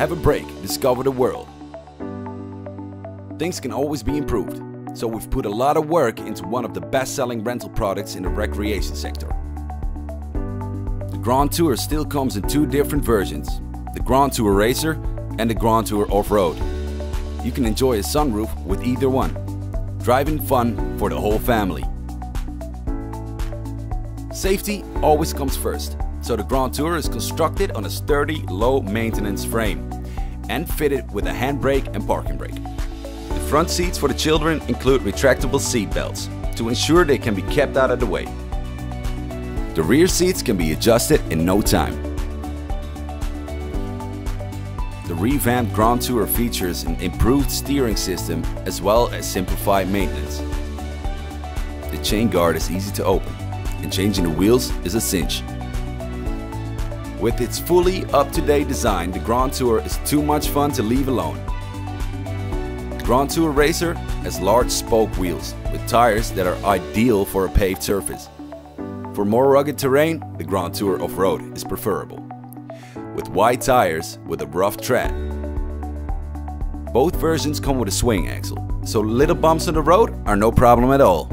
Have a break, discover the world. Things can always be improved, so we've put a lot of work into one of the best-selling rental products in the recreation sector. The Grand Tour still comes in two different versions, the Grand Tour Racer and the Grand Tour Off-Road. You can enjoy a sunroof with either one. Driving fun for the whole family. Safety always comes first, so the Grand Tour is constructed on a sturdy, low-maintenance frame and fitted with a handbrake and parking brake. The front seats for the children include retractable seat belts to ensure they can be kept out of the way. The rear seats can be adjusted in no time. The revamped Grand Tour features an improved steering system as well as simplified maintenance. The chain guard is easy to open and changing the wheels is a cinch. With its fully up-to-date design, the Grand Tour is too much fun to leave alone. The Grand Tour Racer has large spoke wheels with tires that are ideal for a paved surface. For more rugged terrain, the Grand Tour Off-Road is preferable, with wide tires with a rough tread. Both versions come with a swing axle, so little bumps on the road are no problem at all.